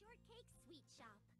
Shortcake Sweet Shop.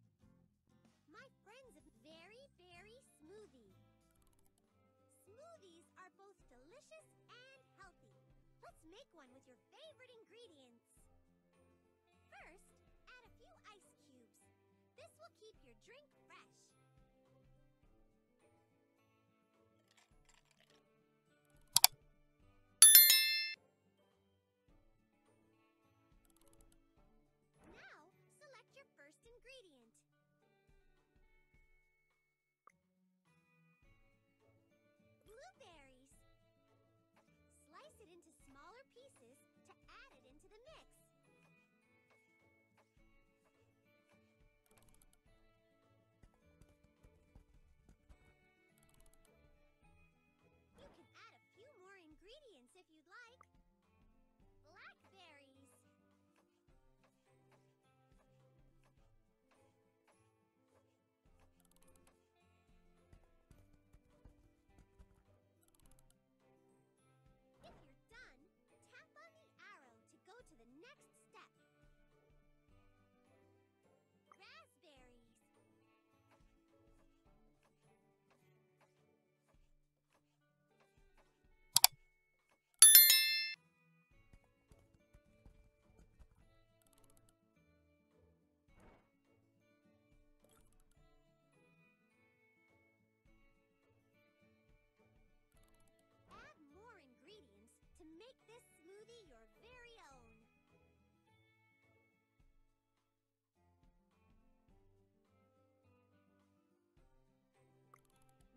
your very own.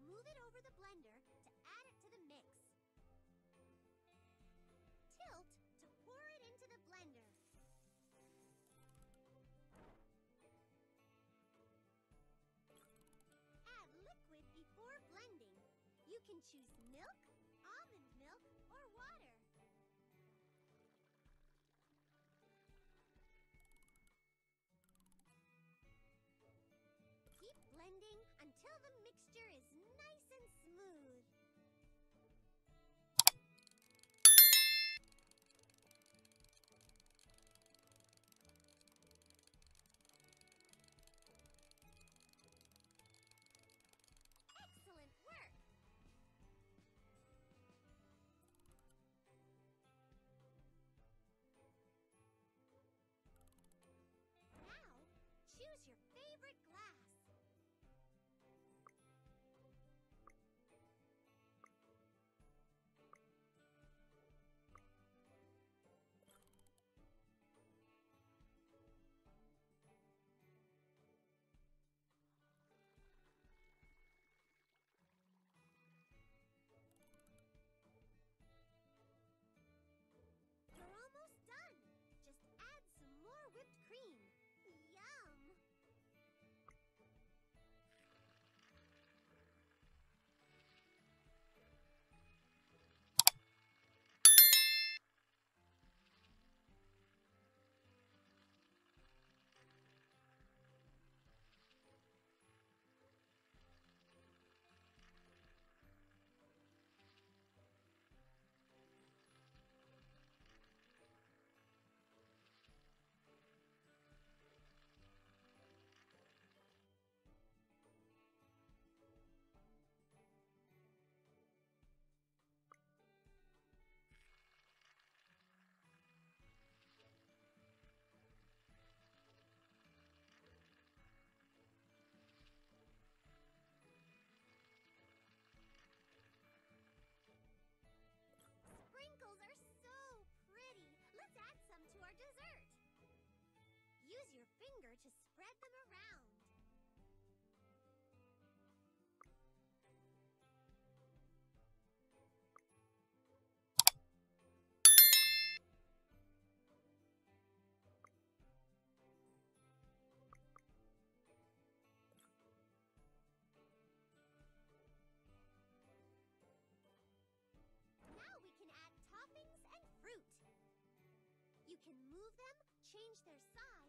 Move it over the blender to add it to the mix. Tilt to pour it into the blender. Add liquid before blending. You can choose milk can move them, change their size,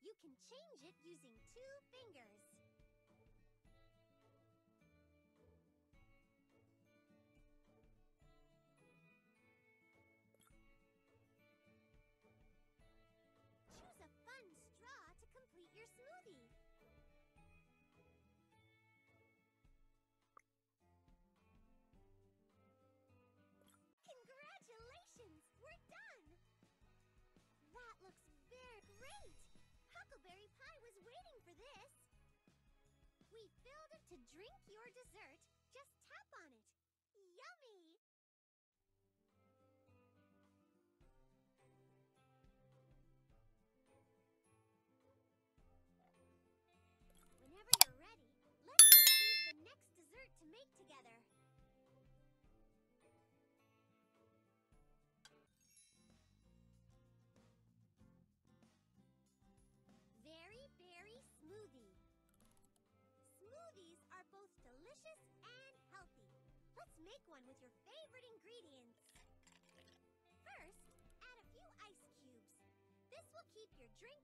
You can change it using two fingers. Drink your dessert. with your favorite ingredients. First, add a few ice cubes. This will keep your drink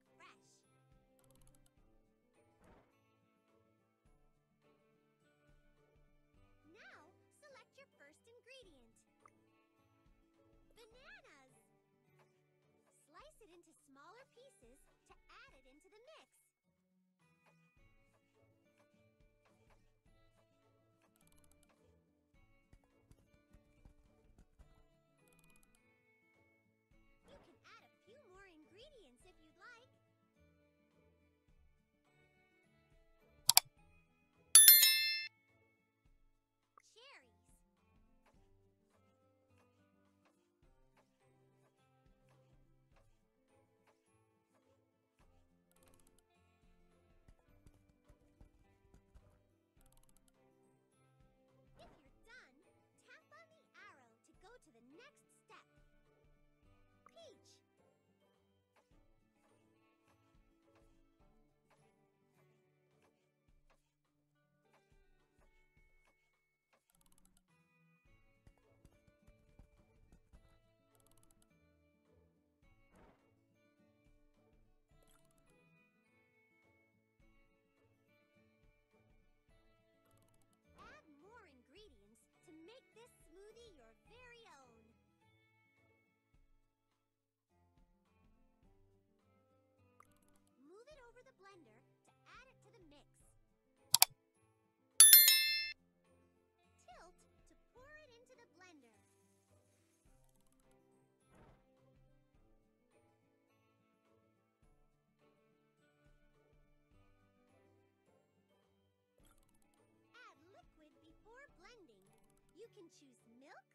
You can choose milk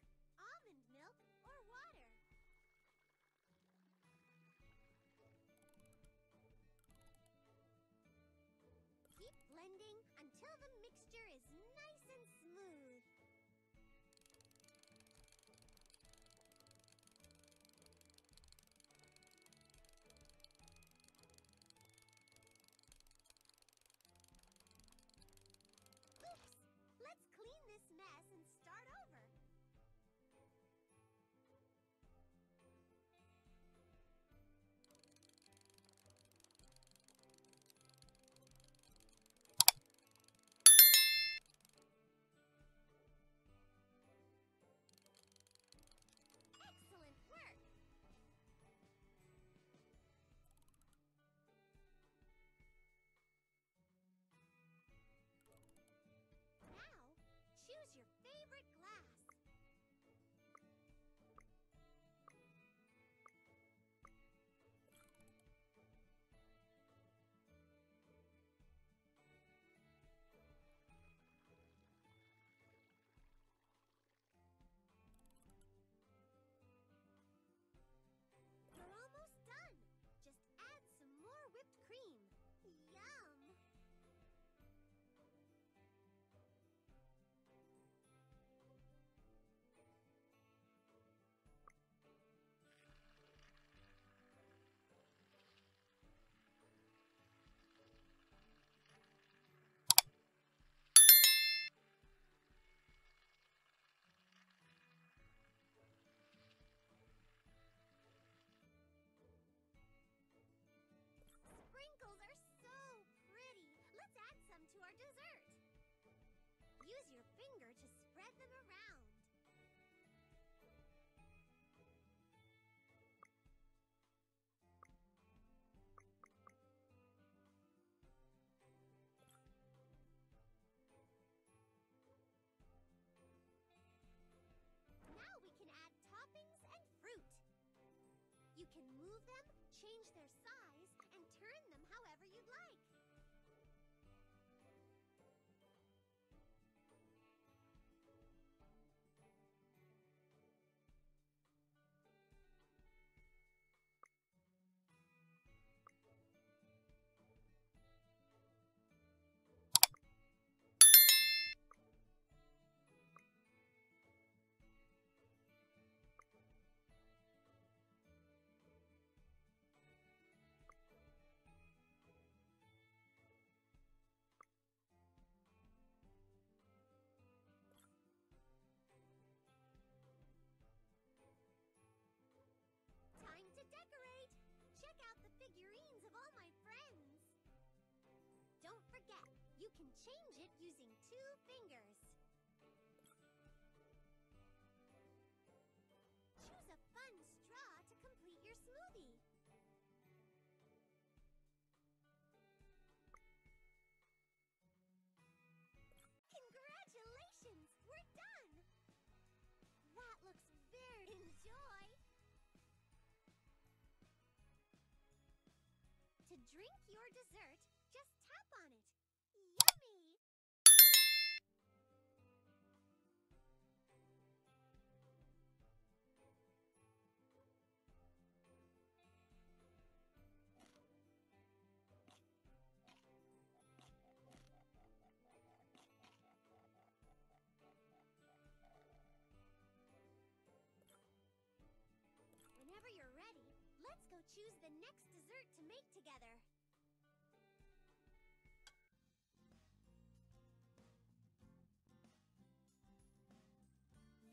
You can move them, change their drink your dessert together.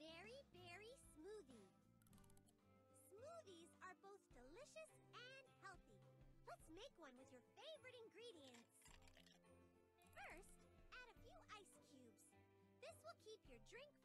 Very Berry Smoothie. Smoothies are both delicious and healthy. Let's make one with your favorite ingredients. First, add a few ice cubes. This will keep your drink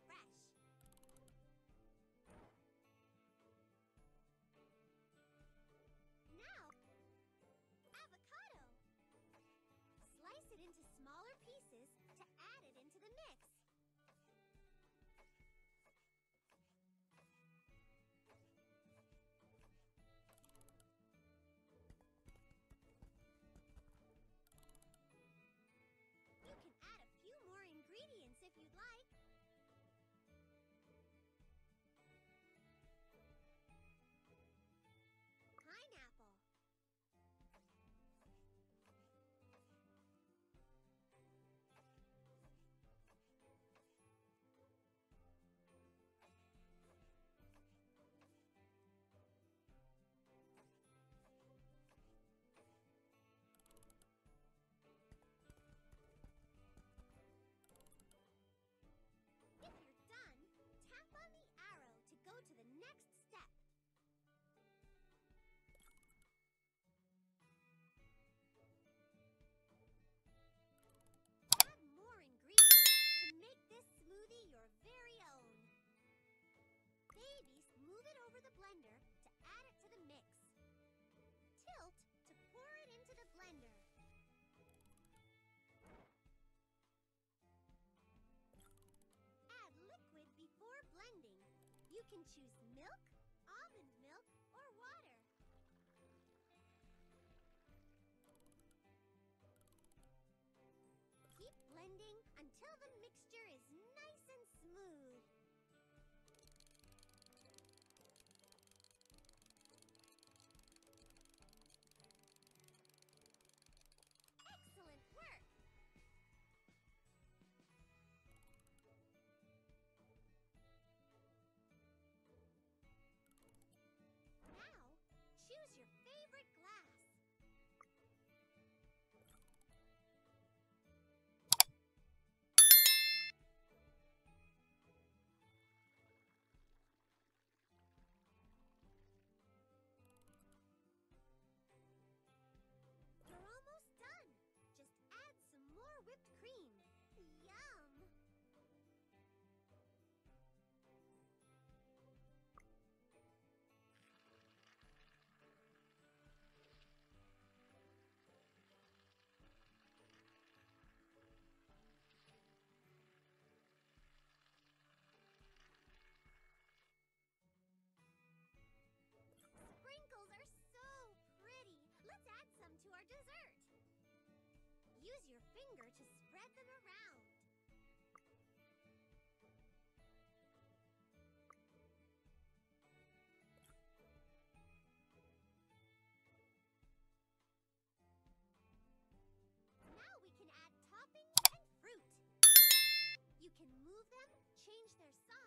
blender to add it to the mix. Tilt to pour it into the blender. Add liquid before blending. You can choose milk them, change their size,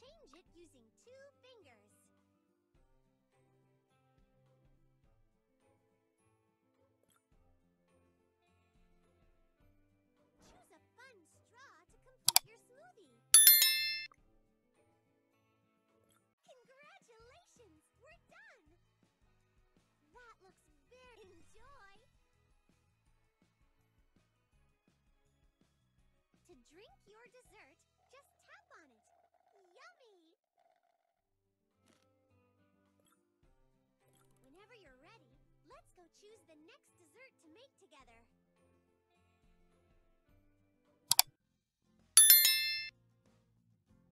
change it using two fingers. Choose a fun straw to complete your smoothie. Congratulations! We're done! That looks very... Enjoy! To drink your dessert, choose the next dessert to make together.